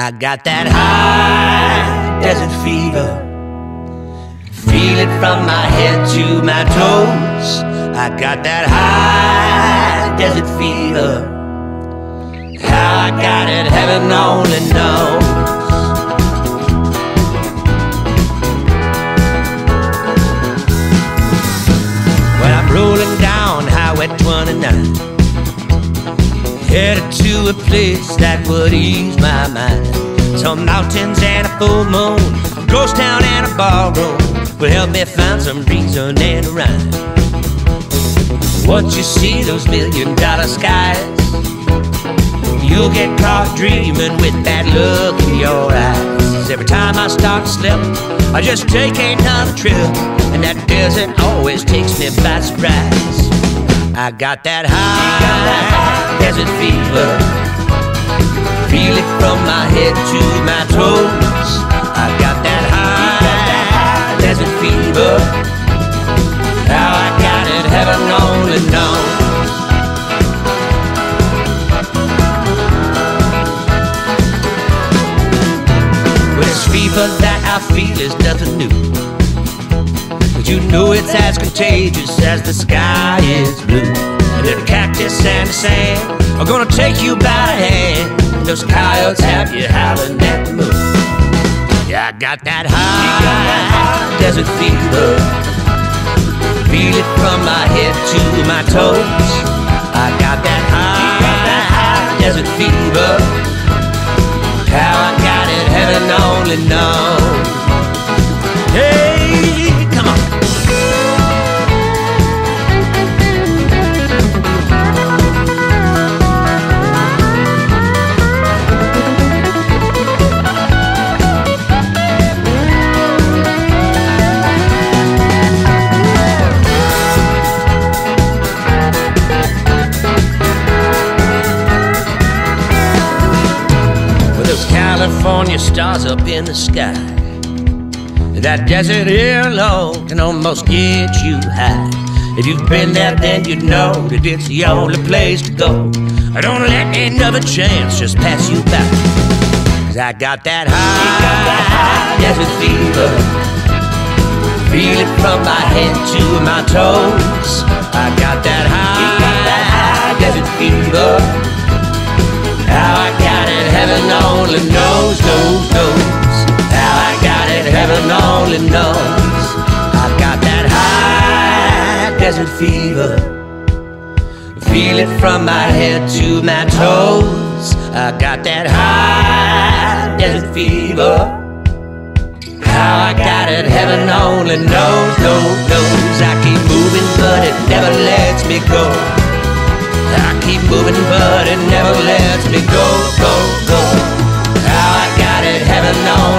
I got that high desert fever. Feel it from my head to my toes. I got that high desert fever. How I got it, heaven only knows. When I'm rolling down Highway 29, headed to a place that would ease my mind. Some mountains and a full moon, a ghost town and a ballroom will help me find some reason and a rhyme. Once you see those million dollar skies, you'll get caught dreaming with that look in your eyes. Every time I start to slip, I just take another trip, and that desert always takes me by surprise. Mm. I got that high desert fever, feel it from my head to my toes. I got that high desert fever, how I got it, heaven only knows. This fever that I feel is nothing new. But you know it's as contagious as the sky is blue. And the cactus and the sand are gonna take you by the hand. And those coyotes have you howling at the moon. Yeah, I got that high desert fever. Feel it from my head to my toes. I got that high desert fever. California stars up in the sky. That desert air alone can almost get you high. If you've been there, then you know that it's the only place to go. I don't let another chance just pass you by. Cause I got that high desert fever. Feel it from my head to my toes. desert fever. Feel it from my head to my toes. I got that high desert fever. How I got it, heaven only knows, knows, knows. I keep moving, but it never lets me go. I keep moving, but it never lets me go, go, go. How I got it, heaven only.